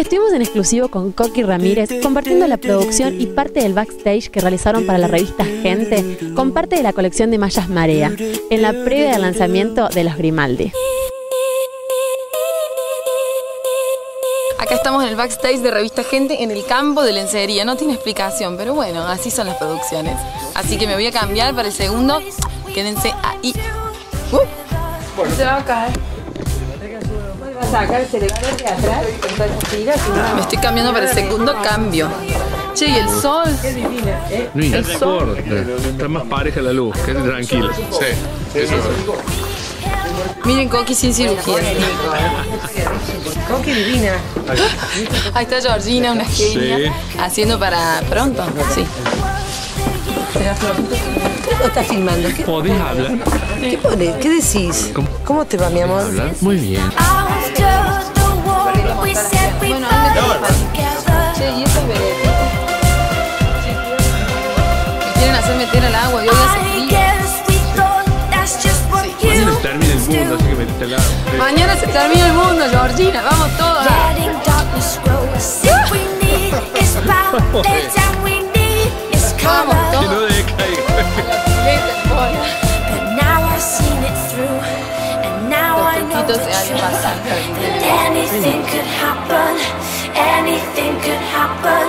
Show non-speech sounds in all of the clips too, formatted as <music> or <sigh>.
Estuvimos en exclusivo con Coqui Ramírez compartiendo la producción y parte del backstage que realizaron para la revista Gente con parte de la colección de mallas Marea, en la previa del lanzamiento de los Grimaldi. Acá estamos en el backstage de Revista Gente en el campo de lencería. No tiene explicación, pero bueno, así son las producciones. Así que me voy a cambiar para el segundo. Quédense ahí. Uh. Se va a caer. Me estoy cambiando para el segundo cambio. Che, y el sol. Mira, El sol. Está más pareja la luz, quédate tranquilo. Sí, eso es. Miren Coqui sin cirugía. Coqui divina. Ahí está Georgina, una genia. Haciendo para pronto. Sí. ¿Cómo estás filmando? ¿Qué, ¿Podés hablar? qué? ¿Qué decís? ¿Cómo? ¿Cómo te va, mi amor? ¿Hablar? Muy bien. Bueno, found ¿dónde together. Che, y eso es veredito. Me quieren hacer meter al agua y hoy hace I frío. guess we thought that's just what Mañana se termina el mundo, así do. que metiste al lado. Mañana se termina el mundo, Georgina. Vamos todas. <laughs> Vamos color. Que no todas. <laughs> decaiga. das ehrlich was sagen können. Anything could happen, anything could happen.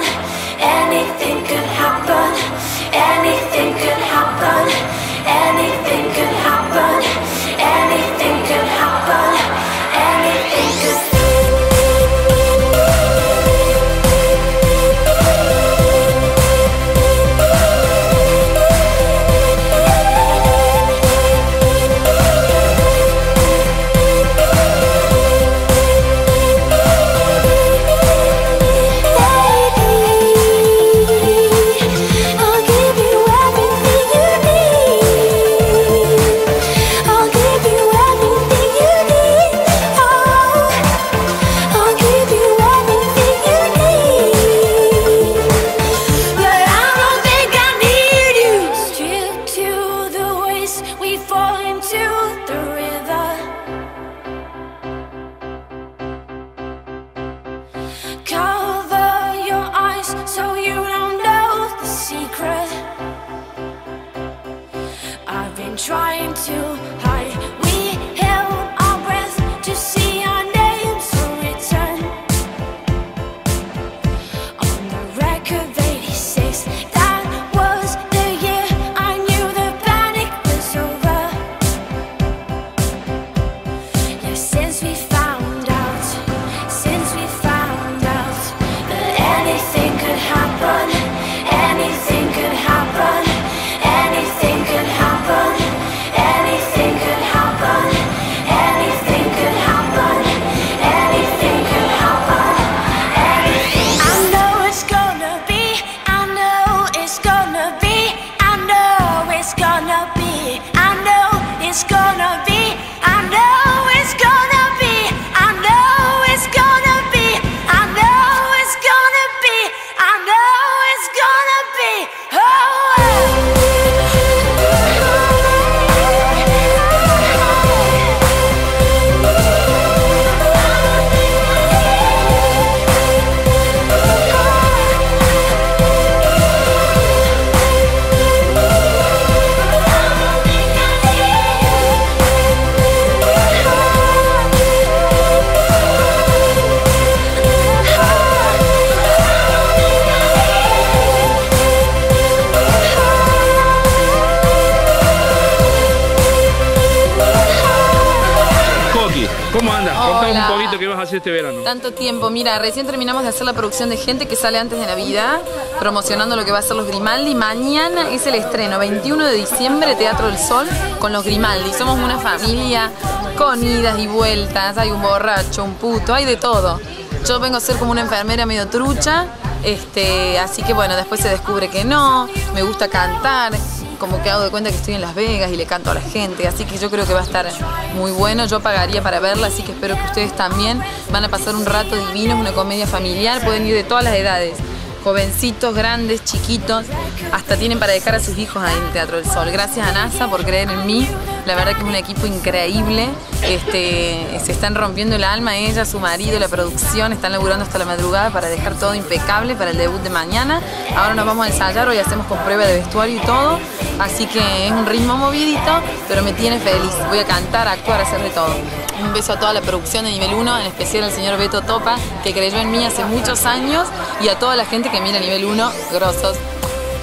Este verano. Tanto tiempo. Mira, recién terminamos de hacer la producción de gente que sale antes de Navidad, promocionando lo que va a ser los Grimaldi. Mañana es el estreno, 21 de diciembre, Teatro del Sol, con los Grimaldi. Somos una familia con idas y vueltas. Hay un borracho, un puto, hay de todo. Yo vengo a ser como una enfermera medio trucha, este, así que bueno, después se descubre que no, me gusta cantar, como que hago de cuenta que estoy en Las Vegas y le canto a la gente, así que yo creo que va a estar muy bueno, yo pagaría para verla, así que espero que ustedes también. Van a pasar un rato divino, es una comedia familiar, pueden ir de todas las edades, jovencitos, grandes, chiquitos, hasta tienen para dejar a sus hijos ahí en el Teatro del Sol. Gracias a NASA por creer en mí, La verdad que es un equipo increíble. Este, se están rompiendo el alma ella, su marido, la producción, están laburando hasta la madrugada para dejar todo impecable para el debut de mañana. Ahora nos vamos a ensayar, hoy hacemos con prueba de vestuario y todo. Así que es un ritmo movidito, pero me tiene feliz. Voy a cantar, actuar, hacer de todo. Un beso a toda la producción de nivel 1, en especial al señor Beto Topa, que creyó en mí hace muchos años, y a toda la gente que mira nivel 1, grosos.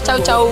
Chau, chau.